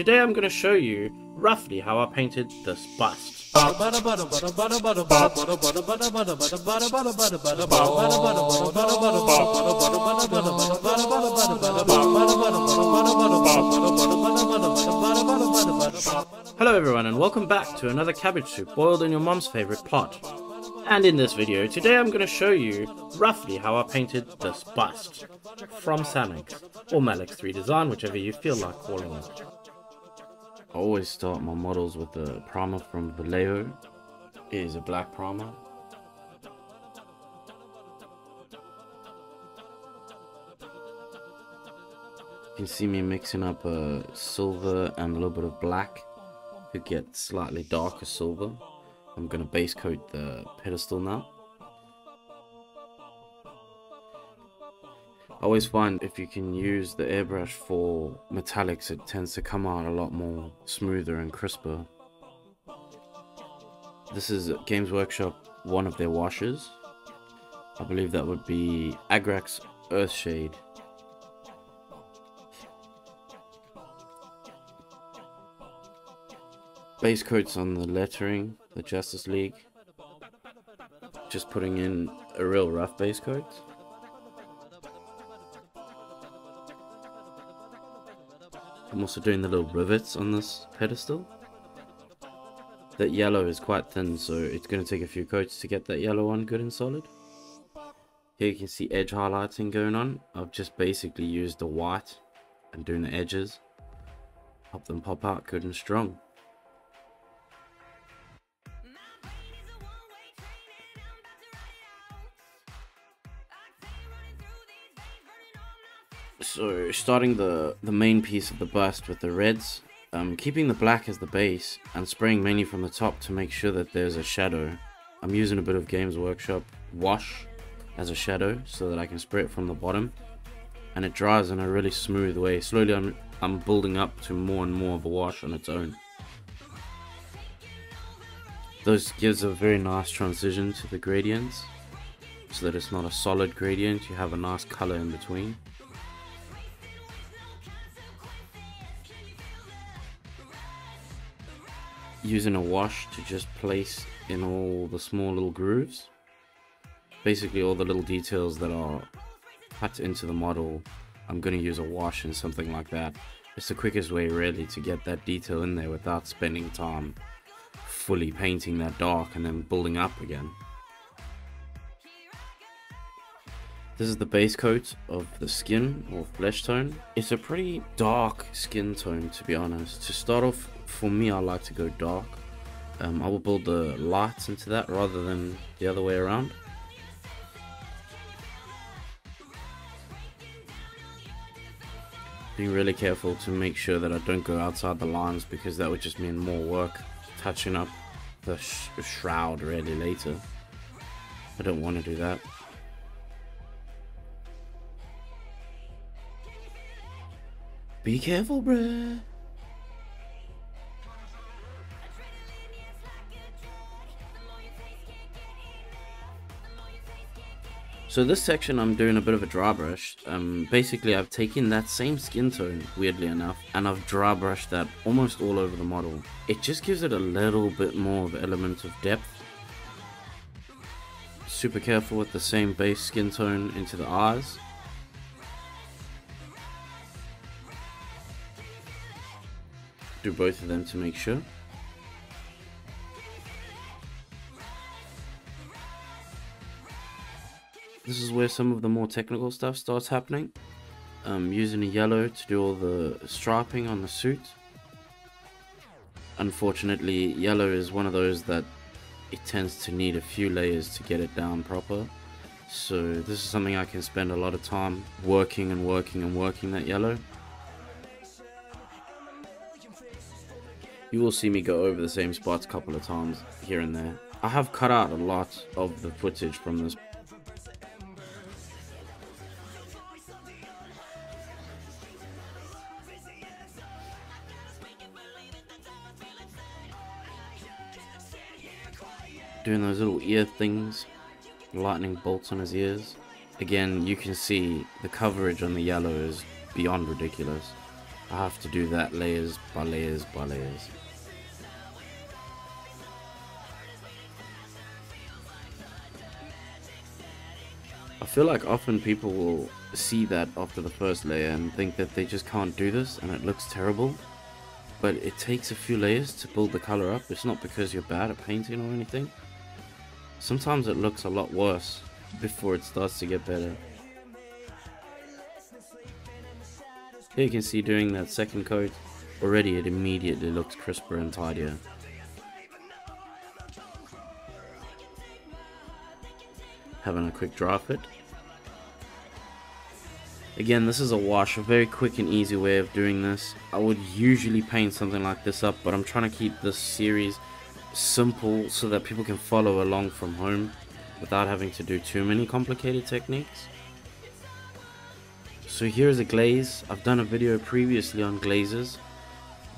today I'm going to show you roughly how I painted this bust. Hello everyone and welcome back to another cabbage soup boiled in your mom's favourite pot. And in this video, today I'm going to show you roughly how I painted this bust from Samex, or Malix 3 Design, whichever you feel like calling it. I always start my models with a primer from Vallejo. It is a black primer. You can see me mixing up a silver and a little bit of black to get slightly darker silver. I'm going to base coat the pedestal now. Always find if you can use the airbrush for metallics, it tends to come out a lot more smoother and crisper. This is Games Workshop, one of their washes. I believe that would be Agrax Earthshade. Base coats on the lettering, the Justice League. Just putting in a real rough base coat. I'm also doing the little rivets on this pedestal. That yellow is quite thin, so it's going to take a few coats to get that yellow one good and solid. Here you can see edge highlighting going on. I've just basically used the white and doing the edges. Help them pop out good and strong. So starting the, the main piece of the bust with the reds, um, keeping the black as the base and spraying mainly from the top to make sure that there's a shadow. I'm using a bit of Games Workshop wash as a shadow so that I can spray it from the bottom and it dries in a really smooth way. Slowly I'm, I'm building up to more and more of a wash on its own. Those gives a very nice transition to the gradients so that it's not a solid gradient, you have a nice color in between. Using a wash to just place in all the small little grooves. Basically all the little details that are cut into the model, I'm going to use a wash and something like that. It's the quickest way really to get that detail in there without spending time fully painting that dark and then building up again. This is the base coat of the skin or flesh tone. It's a pretty dark skin tone to be honest. To start off, for me I like to go dark. Um, I will build the lights into that rather than the other way around. Being really careful to make sure that I don't go outside the lines because that would just mean more work touching up the sh shroud really later. I don't want to do that. Be careful, bruh. So this section I'm doing a bit of a dry brush. Um, basically I've taken that same skin tone, weirdly enough, and I've dry brushed that almost all over the model. It just gives it a little bit more of element of depth. Super careful with the same base skin tone into the eyes. do both of them to make sure. This is where some of the more technical stuff starts happening. I'm using a yellow to do all the striping on the suit. Unfortunately, yellow is one of those that it tends to need a few layers to get it down proper. So this is something I can spend a lot of time working and working and working that yellow. You will see me go over the same spots a couple of times here and there. I have cut out a lot of the footage from this. Doing those little ear things, lightning bolts on his ears. Again, you can see the coverage on the yellow is beyond ridiculous. I have to do that layers by layers by layers. I feel like often people will see that after the first layer and think that they just can't do this and it looks terrible. But it takes a few layers to build the color up. It's not because you're bad at painting or anything. Sometimes it looks a lot worse before it starts to get better. Here you can see doing that second coat, already it immediately looks crisper and tidier. Having a quick dry fit. Again, this is a wash, a very quick and easy way of doing this. I would usually paint something like this up, but I'm trying to keep this series simple so that people can follow along from home without having to do too many complicated techniques. So here's a glaze. I've done a video previously on glazes.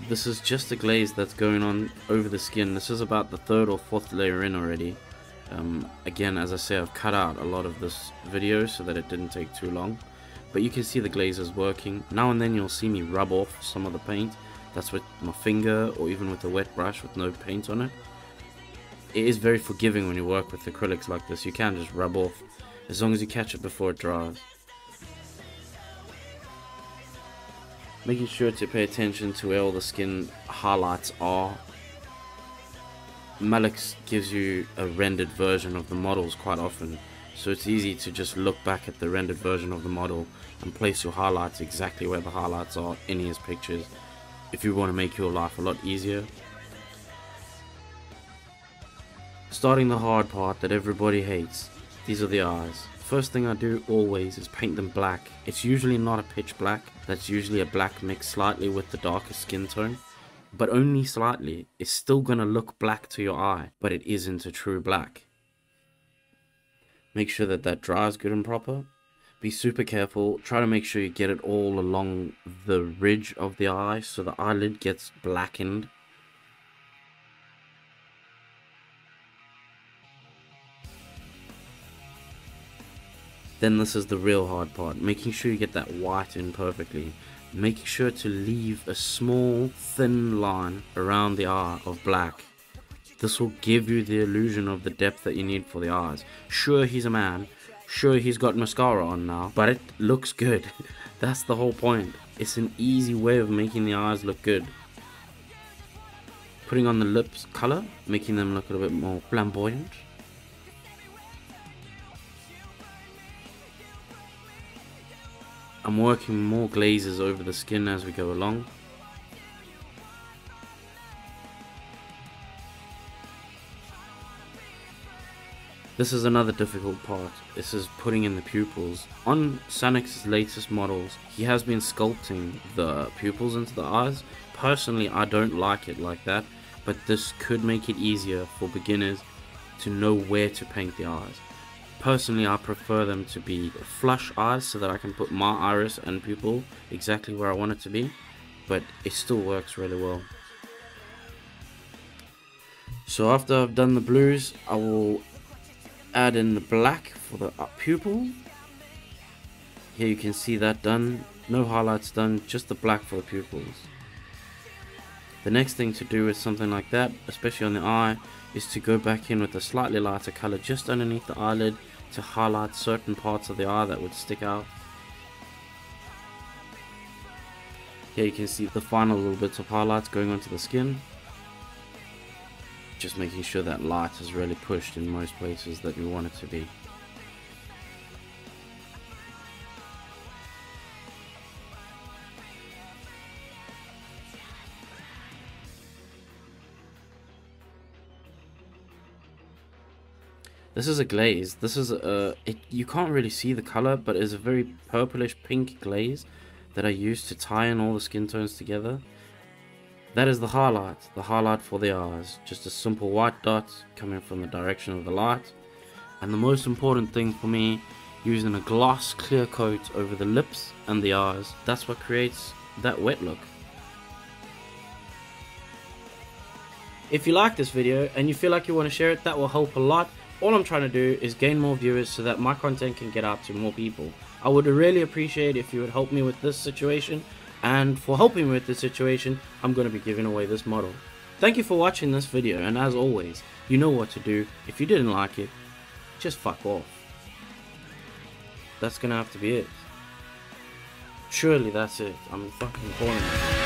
This is just a glaze that's going on over the skin. This is about the third or fourth layer in already. Um, again, as I say, I've cut out a lot of this video so that it didn't take too long. But you can see the glazes working. Now and then you'll see me rub off some of the paint. That's with my finger or even with a wet brush with no paint on it. It is very forgiving when you work with acrylics like this. You can just rub off as long as you catch it before it dries. Making sure to pay attention to where all the skin highlights are. Malix gives you a rendered version of the models quite often so it's easy to just look back at the rendered version of the model and place your highlights exactly where the highlights are in his pictures if you want to make your life a lot easier. Starting the hard part that everybody hates, these are the eyes. First thing I do always is paint them black. It's usually not a pitch black, that's usually a black mixed slightly with the darker skin tone. But only slightly, it's still gonna look black to your eye, but it isn't a true black. Make sure that that dries good and proper. Be super careful. Try to make sure you get it all along the ridge of the eye so the eyelid gets blackened. Then this is the real hard part, making sure you get that white in perfectly. Making sure to leave a small thin line around the eye of black this will give you the illusion of the depth that you need for the eyes. Sure, he's a man. Sure, he's got mascara on now, but it looks good. That's the whole point. It's an easy way of making the eyes look good. Putting on the lips color, making them look a little bit more flamboyant. I'm working more glazes over the skin as we go along. This is another difficult part. This is putting in the pupils. On Sanix's latest models, he has been sculpting the pupils into the eyes. Personally, I don't like it like that, but this could make it easier for beginners to know where to paint the eyes. Personally, I prefer them to be flush eyes so that I can put my iris and pupil exactly where I want it to be, but it still works really well. So after I've done the blues, I will add in the black for the pupil. Here you can see that done. No highlights done, just the black for the pupils. The next thing to do with something like that, especially on the eye, is to go back in with a slightly lighter color just underneath the eyelid to highlight certain parts of the eye that would stick out. Here you can see the final little bits of highlights going onto the skin just making sure that light is really pushed in most places that you want it to be. This is a glaze. This is a it, you can't really see the color, but it's a very purplish pink glaze that I use to tie in all the skin tones together. That is the highlight, the highlight for the eyes. Just a simple white dot coming from the direction of the light. And the most important thing for me, using a gloss clear coat over the lips and the eyes. That's what creates that wet look. If you like this video and you feel like you want to share it, that will help a lot. All I'm trying to do is gain more viewers so that my content can get out to more people. I would really appreciate if you would help me with this situation And for helping me with this situation, I'm going to be giving away this model. Thank you for watching this video and as always, you know what to do. If you didn't like it, just fuck off. That's gonna have to be it. Surely that's it. I'm fucking calling it.